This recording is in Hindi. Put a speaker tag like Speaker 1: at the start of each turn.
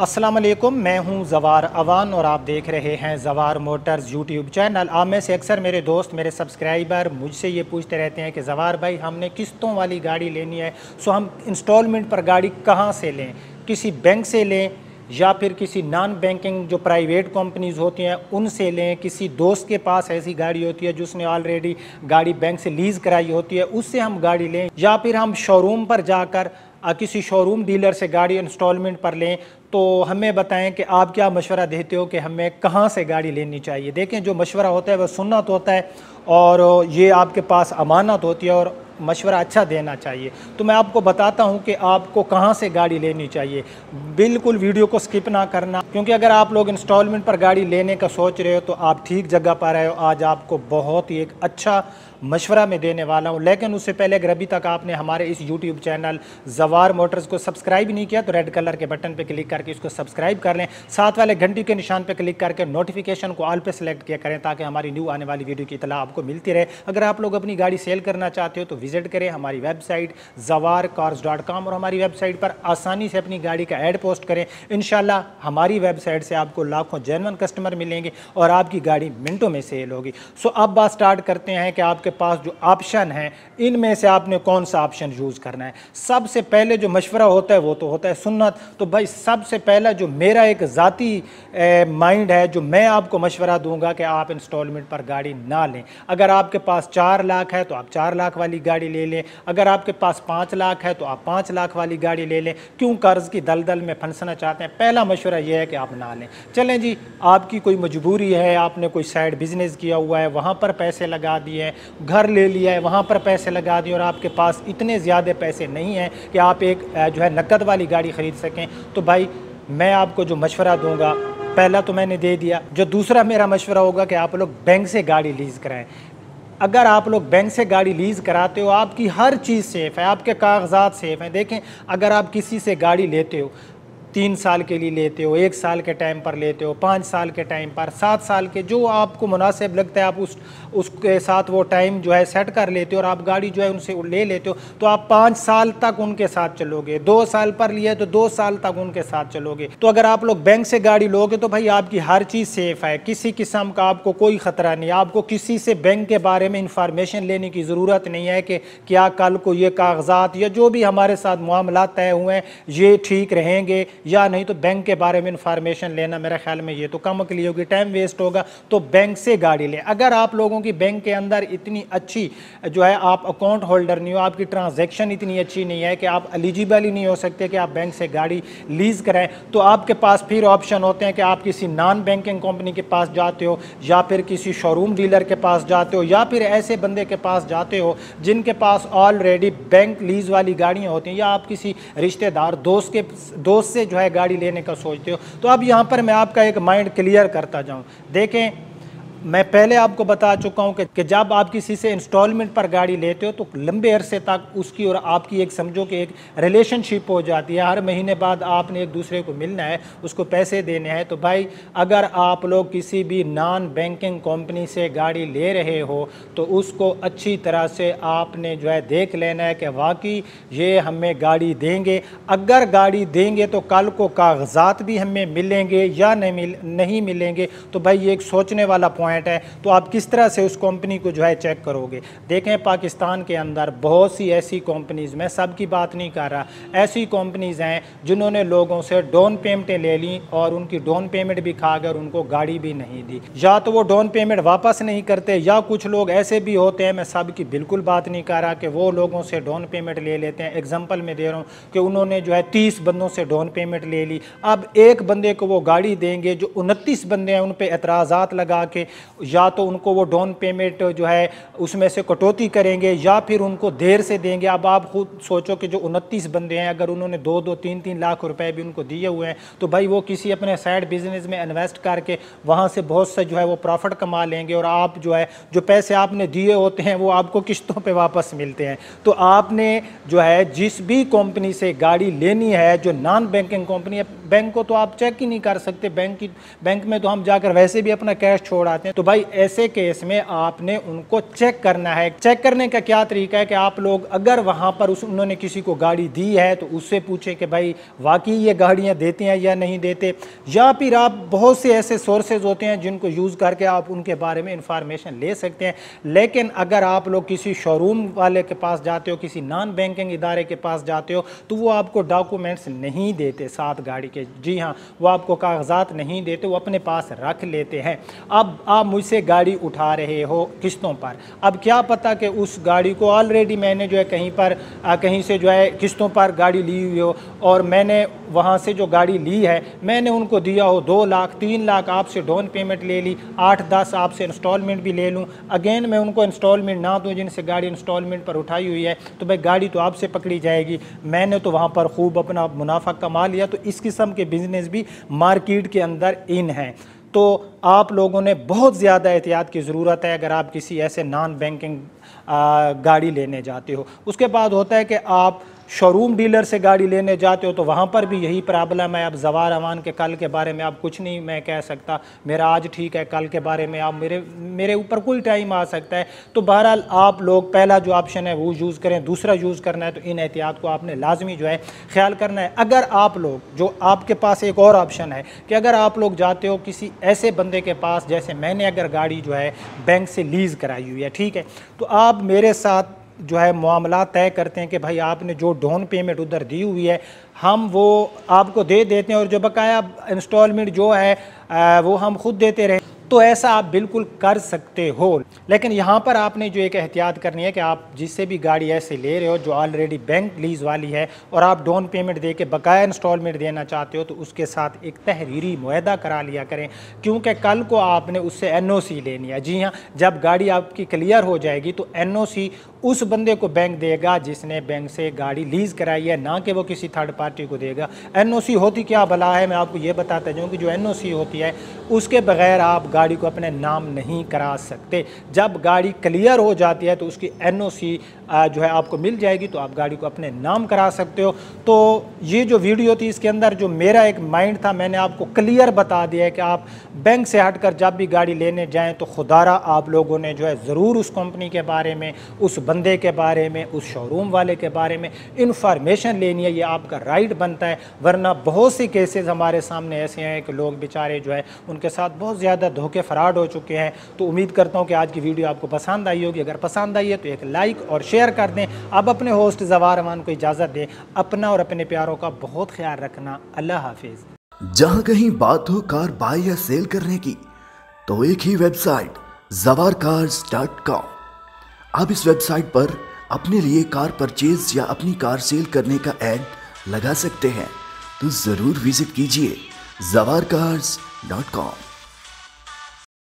Speaker 1: अस्सलाम वालेकुम मैं हूँ जवार अवान और आप देख रहे हैं जवार मोटर्स यूट्यूब चैनल। आप में से अक्सर मेरे दोस्त, मेरे सब्सक्राइबर मुझसे ये पूछते रहते हैं कि जवार भाई, हमने किस्तों वाली गाड़ी लेनी है, सो हम इंस्टॉलमेंट पर गाड़ी कहाँ से लें? किसी बैंक से लें या फिर किसी नॉन बैंकिंग जो प्राइवेट कंपनीज़ होती हैं, उनसे लें। किसी दोस्त के पास ऐसी गाड़ी होती है जिसने ऑलरेडी गाड़ी बैंक से लीज़ कराई होती है, उससे हम गाड़ी लें या फिर हम शोरूम पर जाकर किसी शोरूम डीलर से गाड़ी इंस्टॉलमेंट पर लें तो हमें बताएँ कि आप क्या मशवरा देते हो कि हमें कहाँ से गाड़ी लेनी चाहिए। देखें, जो मशवरा होता है, वह सुन्नत होता है, और ये आपके पास अमानत होती है और मशवरा अच्छा देना चाहिए। तो मैं आपको बताता हूँ कि आपको कहाँ से गाड़ी लेनी चाहिए। बिल्कुल वीडियो को स्किप ना करना, क्योंकि अगर आप लोग इंस्टॉलमेंट पर गाड़ी लेने का सोच रहे हो तो आप ठीक जगह पर आए हो। आज आपको बहुत ही एक अच्छा मशवरा में देने वाला हूँ। लेकिन उससे पहले अगर अभी तक आपने हमारे इस यूट्यूब चैनल जवार मोटर्स को सब्सक्राइब नहीं किया तो रेड कलर के बटन पर क्लिक करके इसको सब्सक्राइब कर लें। साथ वाले घंटी के निशान पर क्लिक करके नोटिफिकेशन को ऑल पे सेलेक्ट किया करें, ताकि हमारी न्यू आने वाली वीडियो की इतला आपको मिलती रहे। अगर आप लोग अपनी गाड़ी सेल करना चाहते हो तो विज़िट करें हमारी वेबसाइट जवार कार्स डॉट कॉम और हमारी वेबसाइट पर आसानी से अपनी गाड़ी का एड पोस्ट करें। इन हमारी वेबसाइट से आपको लाखों जैनवन कस्टमर मिलेंगे और आपकी गाड़ी मिनटों में सेल होगी। सो अब बात स्टार्ट करते हैं कि आपके पास जो ऑप्शन है, इनमें से आपने कौन सा ऑप्शन यूज़ करना है? सबसे पहले जो मशवरा होता है, वो तो होता है सुन्नत। तो भाई, सबसे पहला जो मेरा एक ज़ाती माइंड है, जो मैं आपको मशवरा दूँगा कि आप इंस्टॉलमेंट पर गाड़ी ना लें। अगर आपके पास चार लाख है तो आप चार लाख वाली गाड़ी ले लें। अगर आपके पास पाँच लाख है तो आप पाँच लाख वाली गाड़ी ले लें। क्यों कर्ज़ की दलदल में फंसना चाहते हैं? पहला मशवरा यह है कि आप ना लें। चलें जी, आपकी कोई मजबूरी है, आपने कोई साइड बिज़नेस किया हुआ है, वहाँ पर पैसे लगा दिए घर ले लिया है, वहाँ पर पैसे लगा दिए और आपके पास इतने ज़्यादा पैसे नहीं हैं कि आप एक जो है नकद वाली गाड़ी ख़रीद सकें। तो भाई, मैं आपको जो मशवरा दूँगा, पहला तो मैंने दे दिया। जो दूसरा मेरा मशवरा होगा कि आप लोग बैंक से गाड़ी लीज़ कराएँ। अगर आप लोग बैंक से गाड़ी लीज़ कराते हो, आपकी हर चीज़ सेफ़ है, आपके कागजात सेफ़ हैं। देखें, अगर आप किसी से गाड़ी लेते हो तीन साल के लिए लेते हो, एक साल के टाइम पर लेते हो, पाँच साल के टाइम पर, सात साल के, जो आपको मुनासिब लगता है, आप उस, उसके साथ वो टाइम जो है सेट कर लेते हो और आप गाड़ी जो है उनसे ले लेते हो तो आप पाँच साल तक उनके साथ चलोगे। दो साल पर लिए तो दो साल तक उनके साथ चलोगे। तो अगर आप लोग बैंक से गाड़ी लोगे तो भाई आपकी हर चीज़ सेफ़ है। किसी किस्म का आपको कोई ख़तरा नहीं आपको किसी से बैंक के बारे में इंफॉर्मेशन लेने की ज़रूरत नहीं है कि क्या कल को ये कागजात या जो भी हमारे साथ मामला तय हुए हैं, ये ठीक रहेंगे या नहीं तो बैंक के बारे में इंफॉर्मेशन लेना मेरे ख्याल में ये तो कम के लिए होगी टाइम वेस्ट होगा तो बैंक से गाड़ी लें। अगर आप लोगों की बैंक के अंदर इतनी अच्छी जो है आप अकाउंट होल्डर नहीं हो, आपकी ट्रांजेक्शन इतनी अच्छी नहीं है कि आप एलिजिबल ही नहीं हो सकते कि आप बैंक से गाड़ी लीज़ कराएँ तो आपके पास फिर ऑप्शन होते हैं कि आप किसी नॉन बैंकिंग कंपनी के पास जाते हो, या फिर किसी शोरूम डीलर के पास जाते हो, या फिर ऐसे बंदे के पास जाते हो जिनके पास ऑलरेडी बैंक लीज़ वाली गाड़ियाँ होती हैं, या आप किसी रिश्तेदार, दोस्त के, दोस्त से जो है गाड़ी लेने का सोचते हो। तो अब यहाँ पर मैं आपका एक माइंड क्लियर करता जाऊँ। देखें मैं पहले आपको बता चुका हूँ कि जब आप किसी से इंस्टॉलमेंट पर गाड़ी लेते हो तो लंबे अरसे तक उसकी और आपकी एक समझो कि एक रिलेशनशिप हो जाती है। हर महीने बाद आपने एक दूसरे को मिलना है, उसको पैसे देने हैं। तो भाई, अगर आप लोग किसी भी नॉन बैंकिंग कंपनी से गाड़ी ले रहे हो तो उसको अच्छी तरह से आपने जो है देख लेना है कि वाकई ये हमें गाड़ी देंगे। अगर गाड़ी देंगे तो कल को कागजात भी हमें मिलेंगे या नहीं मिल, नहीं मिलेंगे। तो भाई, ये एक सोचने वाला पॉइंट पॉइंट है तो आप किस तरह से उस कंपनी को जो है चेक करोगे? देखें, पाकिस्तान के अंदर बहुत सी ऐसी कंपनीज़ मैं सब की बात नहीं कर रहा, ऐसी कंपनीज़ हैं जिन्होंने लोगों से डोन पेमेंटें ले ली और उनकी डोन पेमेंट भी खा कर उनको गाड़ी भी नहीं दी। या तो वो डोन पेमेंट वापस नहीं करते, या कुछ लोग ऐसे भी होते हैं, मैं सब की बिल्कुल बात नहीं कर रहा कि वो लोगों से डोन पेमेंट ले लेते हैं। एग्ज़ाम्पल में दे रहा हूँ कि उन्होंने जो है तीस बंदों से डोन पेमेंट ले ली। अब एक बंदे को वो गाड़ी देंगे, जो उनतीस बंदे हैं, उन पर एतराज़ात लगा के या तो उनको वो डाउन पेमेंट जो है, उसमें से कटौती करेंगे, या फिर उनको देर से देंगे। अब आप खुद सोचो कि जो उनतीस बंदे हैं, अगर उन्होंने दो दो, तीन तीन लाख रुपए भी उनको दिए हुए हैं तो भाई वो किसी अपने साइड बिज़नेस में इन्वेस्ट करके वहाँ से बहुत से जो है वो प्रॉफिट कमा लेंगे और आप जो है, जो पैसे आपने दिए होते हैं, वो आपको किस्तों पर वापस मिलते हैं। तो आपने जो है, जिस भी कंपनी से गाड़ी लेनी है, जो नॉन बैंकिंग कंपनी है बैंक को तो आप चेक ही नहीं कर सकते। बैंक की बैंक में तो हम जाकर वैसे भी अपना कैश छोड़ आते हैं। तो भाई, ऐसे केस में आपने उनको चेक करना है। चेक करने का क्या तरीका है कि आप लोग अगर वहाँ पर उस, उन्होंने किसी को गाड़ी दी है तो उससे पूछें कि भाई, वाकई ये गाड़ियाँ देते हैं या नहीं देते? या फिर आप बहुत से ऐसे सोर्सेज होते हैं जिनको यूज़ करके आप उनके बारे में इंफॉर्मेशन ले सकते हैं। लेकिन अगर आप लोग किसी शोरूम वाले के पास जाते हो, किसी नॉन बैंकिंग इदारे के पास जाते हो तो वो आपको डॉक्यूमेंट्स नहीं देते साथ गाड़ी के। जी हाँ वो आपको कागजात नहीं देते, वो अपने पास रख लेते हैं। अब आप मुझसे गाड़ी उठा रहे हो किस्तों पर। अब क्या पता कि उस गाड़ी को ऑलरेडी मैंने जो है कहीं पर आ, कहीं से जो है किस्तों पर गाड़ी ली हुई हो और मैंने वहाँ से जो गाड़ी ली है मैंने उनको दिया हो दो लाख तीन लाख आपसे डाउन पेमेंट ले ली आठ दस आपसे इंस्टॉलमेंट भी ले लूँ। अगेन मैं उनको इंस्टॉलमेंट ना दूँ जिनसे गाड़ी इंस्टॉलमेंट पर उठाई हुई है तो भाई गाड़ी तो आपसे पकड़ी जाएगी। मैंने तो वहाँ पर खूब अपना मुनाफा कमा लिया तो इस किस्म के बिज़नेस भी मार्केट के अंदर इन हैं। तो आप लोगों ने बहुत ज़्यादा एहतियात की ज़रूरत है अगर आप किसी ऐसे नॉन बैंकिंग गाड़ी लेने जाते हो। उसके बाद होता है कि आप शोरूम डीलर से गाड़ी लेने जाते हो तो वहाँ पर भी यही प्रॉब्लम है। अब जवार अवान के कल के बारे में आप कुछ नहीं मैं कह सकता। मेरा आज ठीक है, कल के बारे में आप मेरे मेरे ऊपर कोई टाइम आ सकता है। तो बहरहाल आप लोग, पहला जो ऑप्शन है वो यूज़ करें, दूसरा यूज़ करना है तो इन एहतियात को आपने लाजमी जो है ख्याल करना है। अगर आप लोग, जो आपके पास एक और ऑप्शन है कि अगर आप लोग जाते हो किसी ऐसे बंदे के पास, जैसे मैंने अगर गाड़ी जो है बैंक से लीज़ कराई हुई है, ठीक है? तो आप मेरे साथ जो है मामला तय करते हैं कि भाई आपने जो डाउन पेमेंट उधर दी हुई है, हम वो आपको दे देते हैं और जो बकाया इंस्टॉलमेंट जो है वो हम खुद देते रहे। तो ऐसा आप बिल्कुल कर सकते हो। लेकिन यहाँ पर आपने जो एक एहतियात करनी है कि आप जिससे भी गाड़ी ऐसे ले रहे हो, जो ऑलरेडी बैंक लीज वाली है, और आप डाउन पेमेंट दे के बकाया इंस्टॉलमेंट देना चाहते हो तो उसके साथ एक तहरीरी माहा करा लिया करें। क्योंकि कल को आपने उससे एनओसी लेनी है। जी हाँ जब गाड़ी आपकी क्लियर हो जाएगी तो एनओसी उस बंदे को बैंक देगा जिसने बैंक से गाड़ी लीज कराई है, ना कि वो किसी थर्ड पार्टी को देगा। एनओसी होती क्या भला है? मैं आपको ये बताता जाऊँ कि जो एनओसी होती है, उसके बगैर आप गाड़ी को अपने नाम नहीं करा सकते। जब गाड़ी क्लियर हो जाती है तो उसकी एनओसी जो है आपको मिल जाएगी तो आप गाड़ी को अपने नाम करा सकते हो। तो ये जो वीडियो थी, इसके अंदर जो मेरा एक माइंड था, मैंने आपको क्लियर बता दिया है कि आप बैंक से हटकर जब भी गाड़ी लेने जाएँ तो खुदारा आप लोगों ने जो है ज़रूर उस कंपनी के बारे में, उस बंदे के बारे में, उस शोरूम वाले के बारे में इंफॉर्मेशन लेनी है, ये आपका राइट बनता है। वरना बहुत सी केसेस हमारे सामने ऐसे हैं कि लोग बेचारे जो है, उनके साथ बहुत ज़्यादा धोखे फ़राड हो चुके हैं। तो उम्मीद करता हूँ कि आज की वीडियो आपको पसंद आई होगी। अगर पसंद आई है तो एक लाइक और शेयर कर दें। अब अपने होस्ट जवार अमान को इजाज़त दें। अपना और अपने प्यारों का बहुत ख्याल रखना। अल्लाह हाफिज़।
Speaker 2: जहाँ कहीं बात हो कार बाय या सेल करने की तो एक ही website Jawar cars dot com आप इस वेबसाइट पर अपने लिए कार परचेज या अपनी कार सेल करने का एड लगा सकते हैं। तो ज़रूर विज़िट कीजिए जवार कार्स डॉट कॉम।